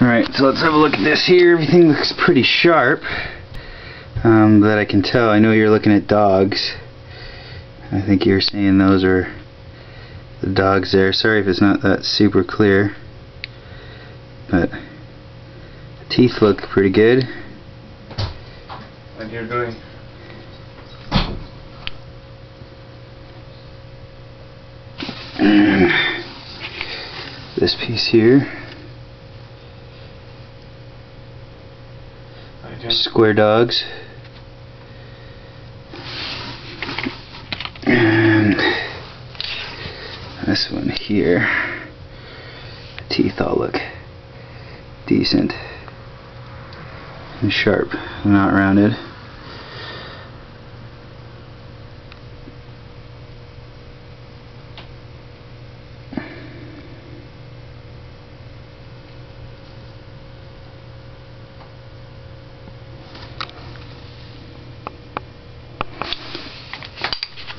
Alright, so let's have a look at this here. Everything looks pretty sharp. Um, that I can tell. I know you're looking at dogs. I think you're saying those are the dogs there. Sorry if it's not that super clear. But teeth look pretty good. And you're doing this piece here. Square dogs. And this one here. Teeth all look decent and sharp, not rounded.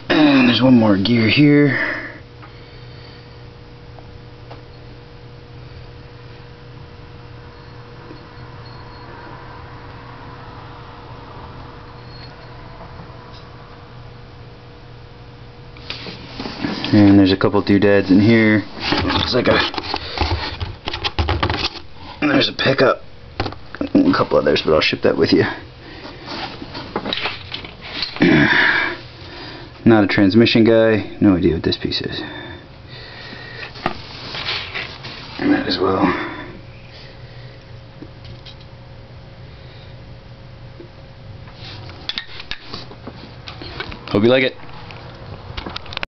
And there's one more gear here. And there's a couple doodads in here. Looks like a. And there's a pickup. A couple others, but I'll ship that with you. Not a transmission guy. No idea what this piece is. And that as well. Hope you like it.